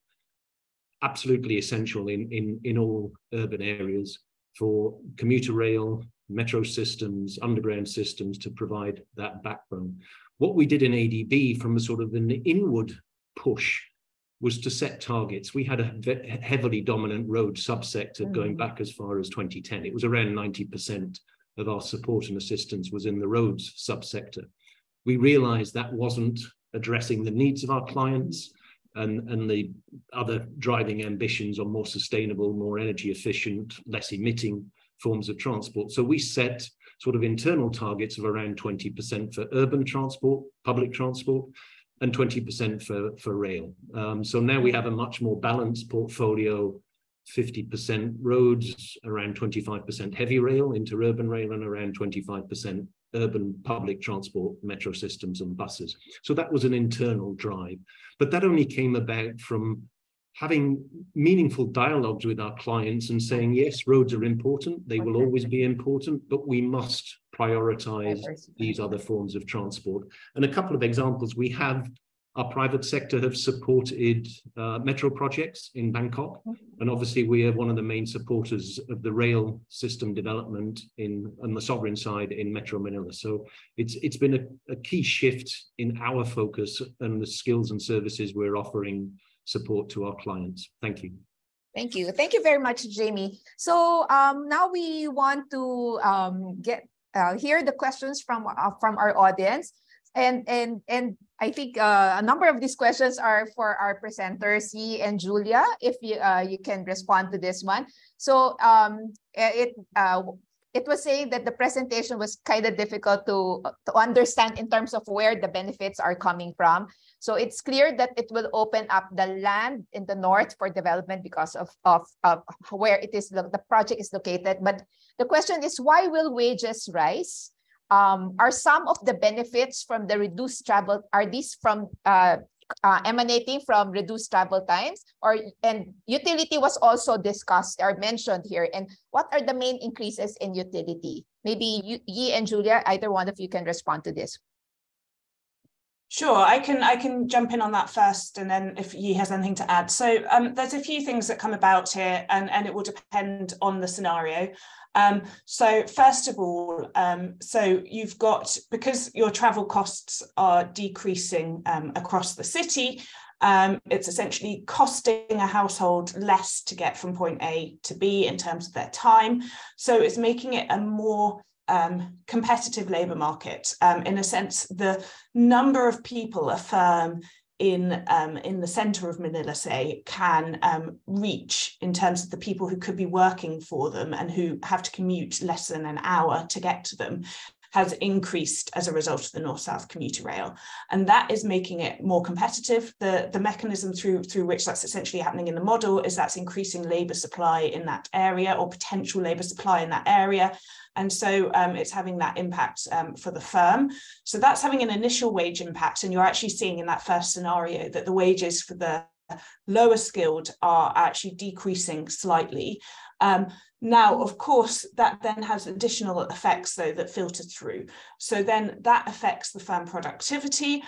Absolutely essential in, in, in all urban areas. for commuter rail, metro systems, underground systems to provide that backbone. What we did in ADB from a sort of an inward push was to set targets. We had a heavily dominant road subsector mm. going back as far as 2010. It was around 90% of our support and assistance was in the roads subsector. We realized that wasn't addressing the needs of our clients and, and the other driving ambitions on more sustainable, more energy efficient, less emitting forms of transport. So we set sort of internal targets of around 20% for urban transport, public transport, and 20% for, for rail. Um, so now we have a much more balanced portfolio 50% roads, around 25% heavy rail, interurban rail, and around 25% urban public transport, metro systems, and buses. So that was an internal drive. But that only came about from having meaningful dialogues with our clients and saying, yes, roads are important, they will always be important, but we must prioritize these other forms of transport. And a couple of examples, we have our private sector have supported uh, metro projects in Bangkok. And obviously we are one of the main supporters of the rail system development in on the sovereign side in Metro Manila. So it's it's been a, a key shift in our focus and the skills and services we're offering support to our clients. Thank you. Thank you. Thank you very much, Jamie. So um, now we want to um, get uh, hear the questions from uh, from our audience and and and I think uh, a number of these questions are for our presenters, Yi and Julia. If you uh, you can respond to this one. So um, it uh, it was saying that the presentation was kind of difficult to to understand in terms of where the benefits are coming from. So it's clear that it will open up the land in the north for development because of of, of where it is the project is located. But the question is, why will wages rise? Um, are some of the benefits from the reduced travel, are these from uh, uh, emanating from reduced travel times? Or and utility was also discussed or mentioned here. And what are the main increases in utility? Maybe you, Yi and Julia either one of you can respond to this Sure, I can I can jump in on that first, and then if Yi has anything to add. So um, there's a few things that come about here, and, and it will depend on the scenario. Um, so first of all, um, so you've got because your travel costs are decreasing um, across the city. Um, it's essentially costing a household less to get from point A to B in terms of their time. So it's making it a more um, competitive labour market. Um, in a sense, the number of people a firm in um, in the centre of Manila, say, can um, reach in terms of the people who could be working for them and who have to commute less than an hour to get to them has increased as a result of the north-south commuter rail. And that is making it more competitive. The, the mechanism through, through which that's essentially happening in the model is that's increasing labour supply in that area or potential labour supply in that area. And so um, it's having that impact um, for the firm. So that's having an initial wage impact. And you're actually seeing in that first scenario that the wages for the lower skilled are actually decreasing slightly. Um, now, of course, that then has additional effects, though, that filter through. So then that affects the firm productivity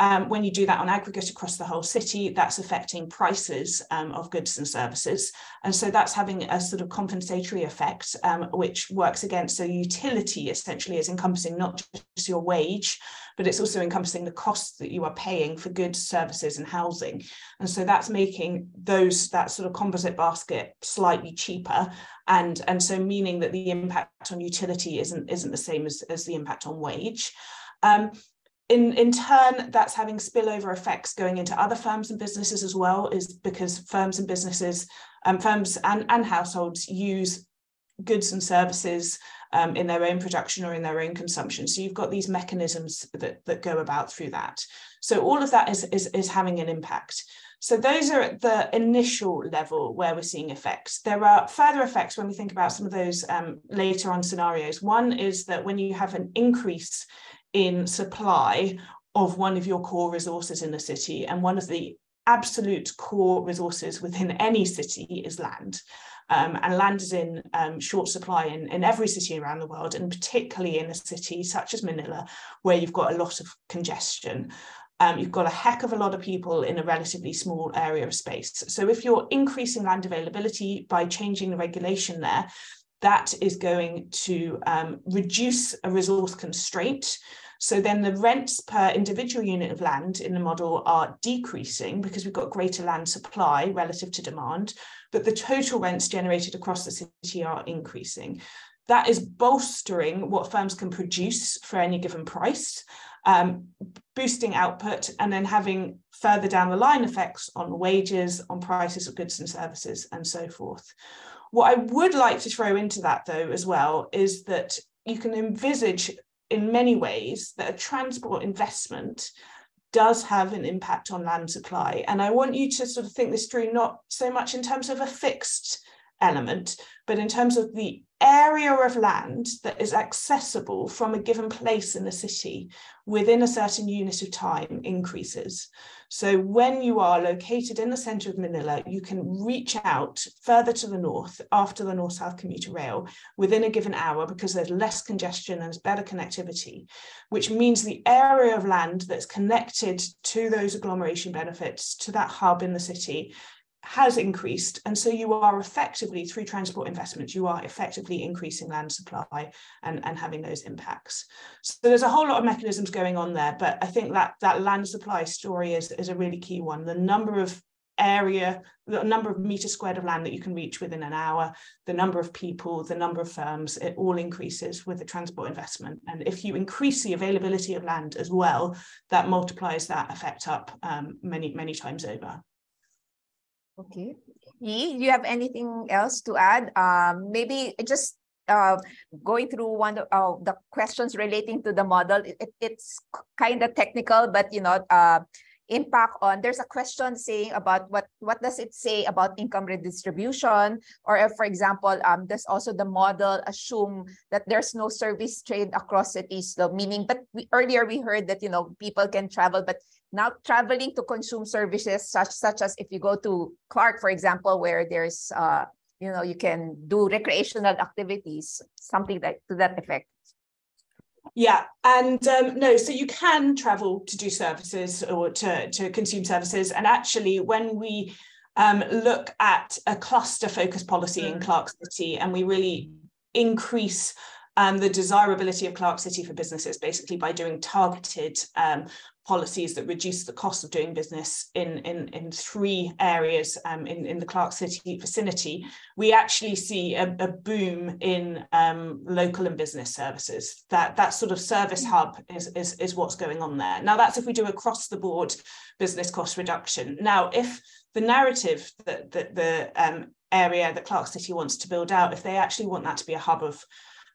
um, when you do that on aggregate across the whole city, that's affecting prices um, of goods and services. And so that's having a sort of compensatory effect, um, which works against. So utility essentially is encompassing not just your wage, but it's also encompassing the costs that you are paying for goods, services, and housing. And so that's making those that sort of composite basket slightly cheaper. And, and so meaning that the impact on utility isn't, isn't the same as, as the impact on wage. Um, in, in turn, that's having spillover effects going into other firms and businesses as well, is because firms and businesses, um, firms and, and households use goods and services um, in their own production or in their own consumption. So you've got these mechanisms that, that go about through that. So all of that is, is, is having an impact. So those are at the initial level where we're seeing effects. There are further effects when we think about some of those um, later on scenarios. One is that when you have an increase in supply of one of your core resources in the city. And one of the absolute core resources within any city is land. Um, and land is in um, short supply in, in every city around the world, and particularly in a city such as Manila, where you've got a lot of congestion. Um, you've got a heck of a lot of people in a relatively small area of space. So if you're increasing land availability by changing the regulation there, that is going to um, reduce a resource constraint. So then the rents per individual unit of land in the model are decreasing because we've got greater land supply relative to demand, but the total rents generated across the city are increasing. That is bolstering what firms can produce for any given price, um, boosting output, and then having further down the line effects on wages, on prices of goods and services, and so forth. What I would like to throw into that, though, as well, is that you can envisage in many ways that a transport investment does have an impact on land supply. And I want you to sort of think this through, not so much in terms of a fixed element, but in terms of the area of land that is accessible from a given place in the city within a certain unit of time increases. So when you are located in the centre of Manila, you can reach out further to the north after the north-south commuter rail within a given hour because there's less congestion and better connectivity, which means the area of land that's connected to those agglomeration benefits, to that hub in the city, has increased. And so you are effectively, through transport investments, you are effectively increasing land supply and, and having those impacts. So there's a whole lot of mechanisms going on there, but I think that that land supply story is, is a really key one. The number of area, the number of meter squared of land that you can reach within an hour, the number of people, the number of firms, it all increases with the transport investment. And if you increase the availability of land as well, that multiplies that effect up um, many, many times over. Okay. Yi, do you have anything else to add? Um, maybe just uh, going through one of uh, the questions relating to the model. It, it's kind of technical, but you know, uh, impact on there's a question saying about what what does it say about income redistribution or if for example um there's also the model assume that there's no service trade across cities so meaning but we, earlier we heard that you know people can travel but now traveling to consume services such such as if you go to Clark for example where there's uh you know you can do recreational activities something like to that effect yeah, and um, no, so you can travel to do services or to, to consume services. And actually, when we um, look at a cluster focus policy mm. in Clark City and we really increase um, the desirability of Clark City for businesses, basically by doing targeted um, policies that reduce the cost of doing business in, in, in three areas um, in, in the Clark City vicinity, we actually see a, a boom in um, local and business services. That, that sort of service hub is, is, is what's going on there. Now, that's if we do across the board business cost reduction. Now, if the narrative that, that the um, area that Clark City wants to build out, if they actually want that to be a hub of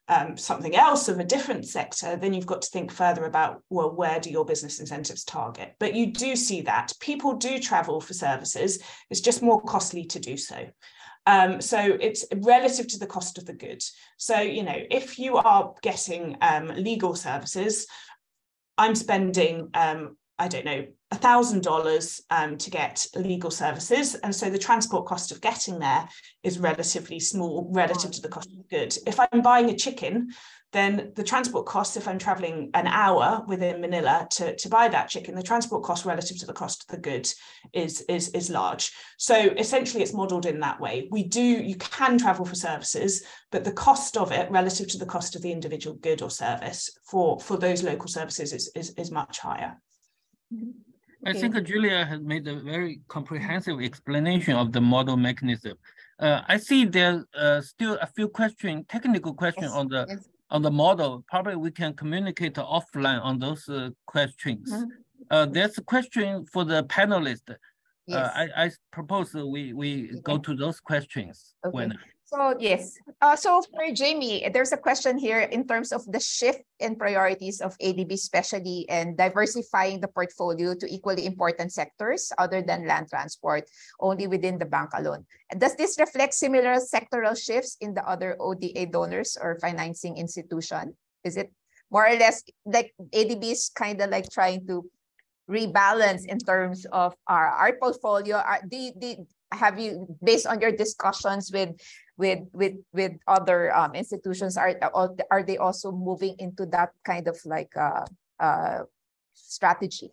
um, something else of a different sector, then you've got to think further about, well, where do your business incentives target? But you do see that people do travel for services. It's just more costly to do so. Um, so it's relative to the cost of the good. So, you know, if you are getting um, legal services, I'm spending um, I don't know, $1,000 um, to get legal services. And so the transport cost of getting there is relatively small relative to the cost of the good. If I'm buying a chicken, then the transport cost, if I'm traveling an hour within Manila to, to buy that chicken, the transport cost relative to the cost of the good is, is, is large. So essentially it's modeled in that way. We do, you can travel for services, but the cost of it relative to the cost of the individual good or service for, for those local services is, is, is much higher. I think Julia has made a very comprehensive explanation of the model mechanism. Uh, I see there's uh, still a few question, technical questions yes. on the yes. on the model. Probably we can communicate offline on those uh, questions. Mm -hmm. there's a question for the panelists. Uh, yes. I, I propose we we okay. go to those questions okay. when so yes, uh, so for Jamie, there's a question here in terms of the shift in priorities of ADB, especially and diversifying the portfolio to equally important sectors other than land transport, only within the bank alone. Does this reflect similar sectoral shifts in the other ODA donors or financing institution? Is it more or less like ADB is kind of like trying to rebalance in terms of our, our portfolio? Are, do, do, have you, based on your discussions with with with with other um, institutions are are they also moving into that kind of like uh, uh, strategy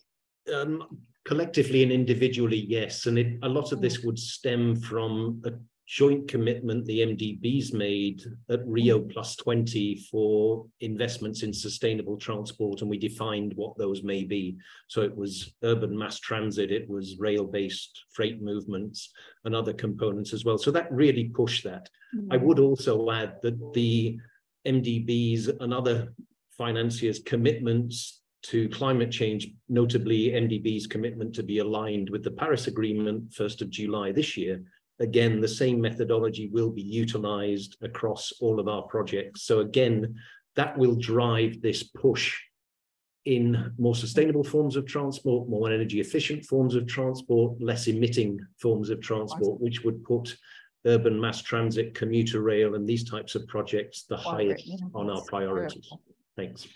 um, collectively and individually yes and it, a lot of this mm. would stem from a joint commitment the MDBs made at Rio Mm-hmm. plus 20 for investments in sustainable transport, and we defined what those may be. So it was urban mass transit, it was rail-based freight movements and other components as well. So that really pushed that. I Mm-hmm. would also add that the MDBs and other financiers' commitments to climate change, notably MDB's commitment to be aligned with the Paris Agreement 1st of July this year, again, the same methodology will be utilized across all of our projects. So again, that will drive this push in more sustainable forms of transport, more energy efficient forms of transport, less emitting forms of transport, which would put urban mass transit, commuter rail, and these types of projects the highest on our priorities. Thanks.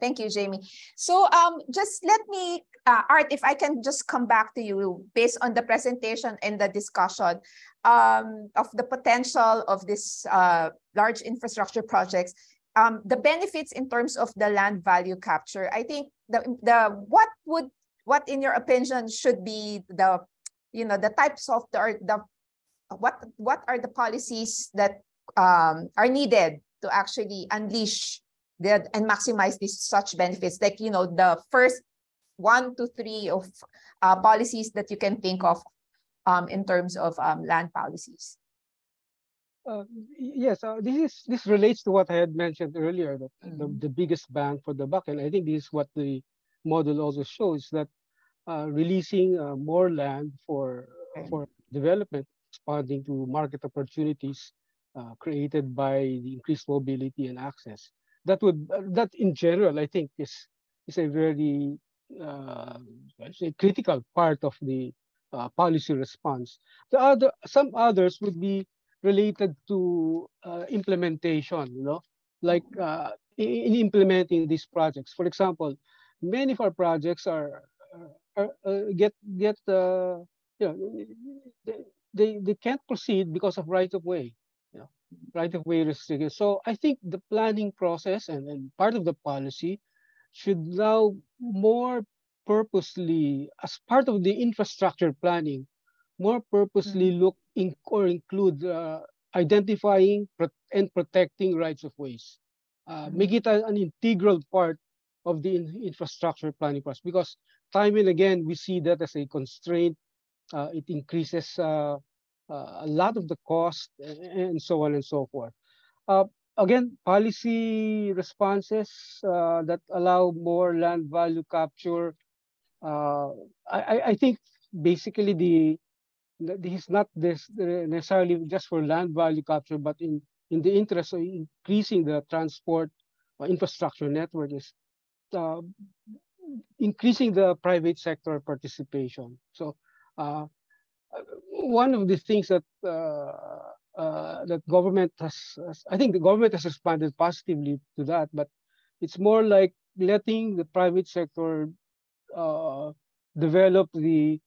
Thank you, Jamie. So um, just let me, uh, Art, if I can just come back to you based on the presentation and the discussion um, of the potential of this uh, large infrastructure projects, um, the benefits in terms of the land value capture. I think the the what would what in your opinion should be the you know the types of the the what what are the policies that um, are needed to actually unleash the, and maximize these such benefits like you know the first one to three of uh, policies that you can think of um, in terms of um, land policies Uh, yes, uh, this is this relates to what I had mentioned earlier. That the, Mhm. the biggest bang for the buck, and I think this is what the model also shows that uh, releasing uh, more land for Okay. for development, responding to market opportunities uh, created by the increased mobility and access. That would that in general, I think, is is a very uh, critical part of the uh, policy response. The other some others would be related to uh, implementation, you know, like uh, in implementing these projects. For example, many of our projects are, are, uh, get get uh, you know they, they can't proceed because of right of way, right of way restrictions. So I think the planning process and, and part of the policy should now more purposely as part of the infrastructure planning more purposely look in or include uh, identifying and protecting rights of ways. Uh, Make it an integral part of the in- infrastructure planning process because time and again we see that as a constraint. Uh, it increases uh, a lot of the cost and so on and so forth. Uh, again, policy responses uh, that allow more land value capture. Uh, I, I- think basically the this is not this uh, necessarily just for land value capture, but in, in the interest of increasing the transport uh, infrastructure network is uh, increasing the private sector participation. So uh, uh, one of the things that uh, uh, that government has, has- I think the government has responded positively to that, but it's more like letting the private sector uh, develop the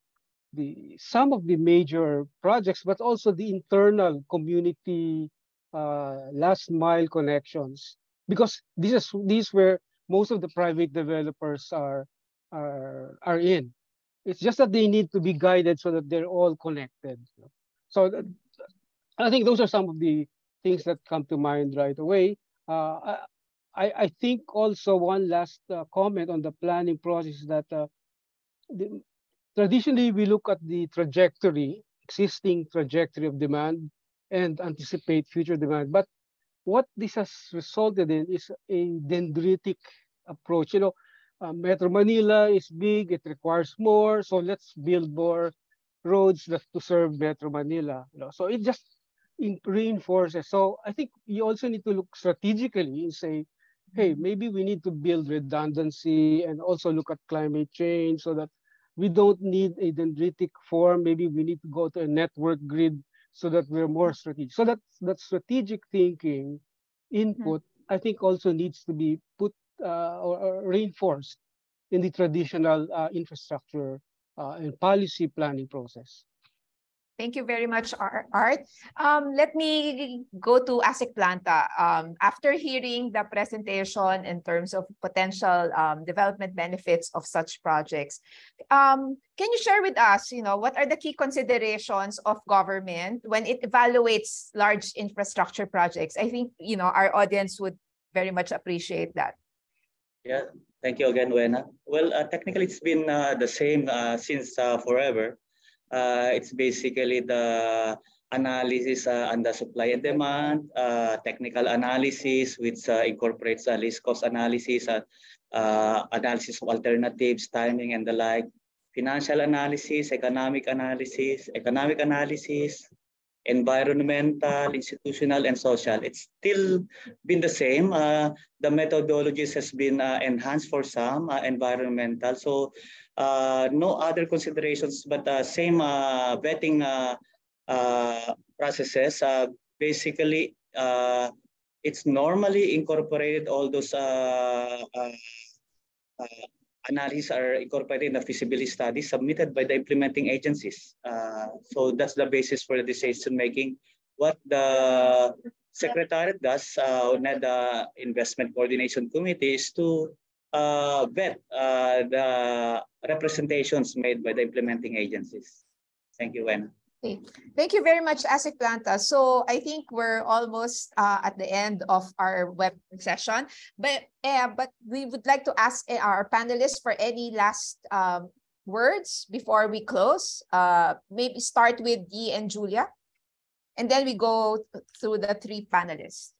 the some of the major projects, but also the internal community uh, last mile connections, because this is these where most of the private developers are are are in. It's just that they need to be guided so that they're all connected. So that, I think those are some of the things that come to mind right away. Uh, I, I think also one last uh, comment on the planning process that uh, the, traditionally we look at the trajectory, existing trajectory of demand and anticipate future demand. But what this has resulted in is a dendritic approach. You know, uh, Metro Manila is big, it requires more, so let's build more roads that to serve Metro Manila. You know, so it just in, reinforces. So I think you also need to look strategically and say, hey, maybe we need to build redundancy and also look at climate change so that we don't need a dendritic form. Maybe we need to go to a network grid so that we're more strategic. So that that strategic thinking input, I think, also needs to be put or, or reinforced in the traditional uh, infrastructure uh, and policy planning process. Thank you very much, Art. Um, let me go to Asec Planta. Um, after hearing the presentation in terms of potential um, development benefits of such projects, um, can you share with us, you know, what are the key considerations of government when it evaluates large infrastructure projects? I think, you know, our audience would very much appreciate that. Yeah, thank you again, Wena. Well, uh, technically, it's been uh, the same uh, since uh, forever. Uh, it's basically the analysis uh, on the supply and demand, uh, technical analysis, which uh, incorporates uh, least cost analysis, uh, uh, analysis of alternatives, timing, and the like, financial analysis, economic analysis, economic analysis, environmental, institutional, and social. It's still been the same. Uh, the methodologies has been uh, enhanced for some uh, environmental. So uh, no other considerations, but uh, same uh, vetting processes. basically, it's normally incorporated all those analyses are incorporated in the feasibility study submitted by the implementing agencies. Uh, so that's the basis for the decision making. What the secretariat does, uh, the investment coordination committee is to uh, vet uh, the representations made by the implementing agencies. Thank you, Wen. Okay. Thank you very much, Asec Planta. So I think we're almost uh, at the end of our web session, but uh, but we would like to ask eh, our panelists for any last um, words before we close. Uh, maybe start with Yi and Julia, and then we go through the three panelists.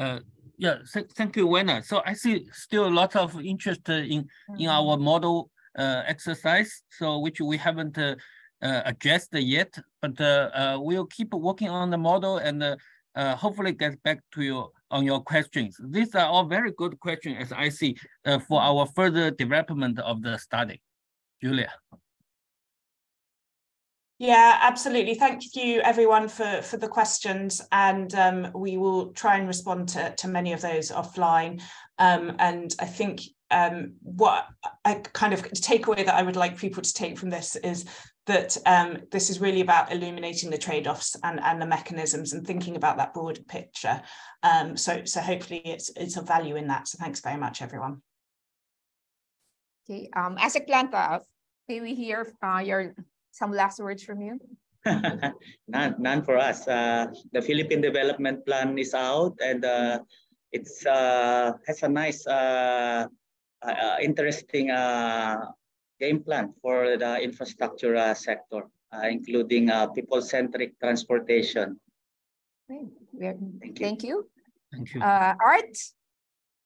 Uh, yeah, th thank you, Wena. So I see still a lot of interest in, mm -hmm. in our model uh, exercise, so which we haven't uh, uh, addressed yet, but we'll keep working on the model and hopefully get back to you on your questions. These are all very good questions as I see for our further development of the study. Julia. Yeah, absolutely. Thank you everyone for, for the questions and um, we will try and respond to, to many of those offline. Um, and I think um, what I kind of takeaway that I would like people to take from this is that um, this is really about illuminating the trade-offs and, and the mechanisms and thinking about that broader picture. Um, so, so hopefully it's, it's a value in that. So thanks very much, everyone. Okay, um, Asec Planta, may we hear uh, your some last words from you? none, none for us. Uh, the Philippine Development Plan is out and uh, it's uh, has a nice uh, uh, uh, interesting uh, game plan for the infrastructure sector, including people-centric transportation. Thank you. Thank you. Thank you. Art?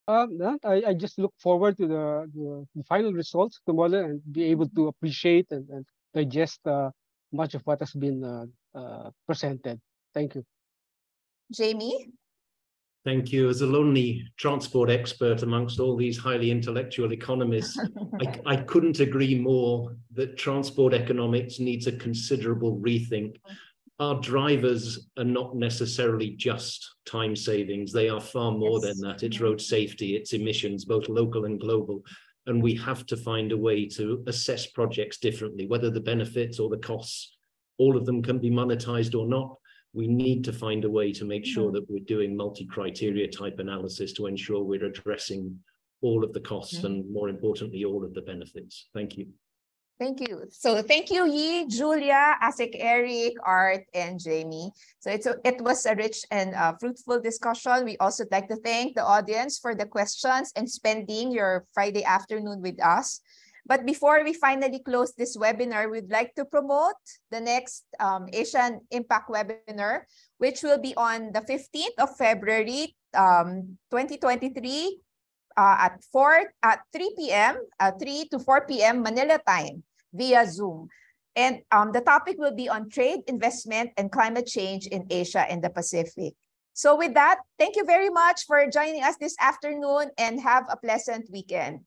Um, I, I just look forward to the, the, the final results tomorrow and be able to appreciate and, and digest uh, much of what has been uh, uh, presented. Thank you. Jamie? Thank you. As a lonely transport expert amongst all these highly intellectual economists, I, I, couldn't agree more that transport economics needs a considerable rethink. Our drivers are not necessarily just time savings. They are far more yes. than that. It's road safety, it's emissions, both local and global. And we have to find a way to assess projects differently, whether the benefits or the costs, all of them can be monetized or not we need to find a way to make sure mm-hmm. that we're doing multi-criteria type analysis to ensure we're addressing all of the costs mm -hmm. and more importantly, all of the benefits. Thank you. Thank you. So thank you, Yi, Julia, Asec, Erick, Art, and Jamie. So it's a, it was a rich and uh, fruitful discussion. We also like to thank the audience for the questions and spending your Friday afternoon with us. But before we finally close this webinar, we'd like to promote the next um, Asian Impact webinar, which will be on the 15th of February, um, 2023 uh, at 4 at 3 p.m. Uh, 3 to 4 p.m. Manila time via Zoom. And um, the topic will be on trade, investment, and climate change in Asia and the Pacific. So with that, thank you very much for joining us this afternoon and have a pleasant weekend.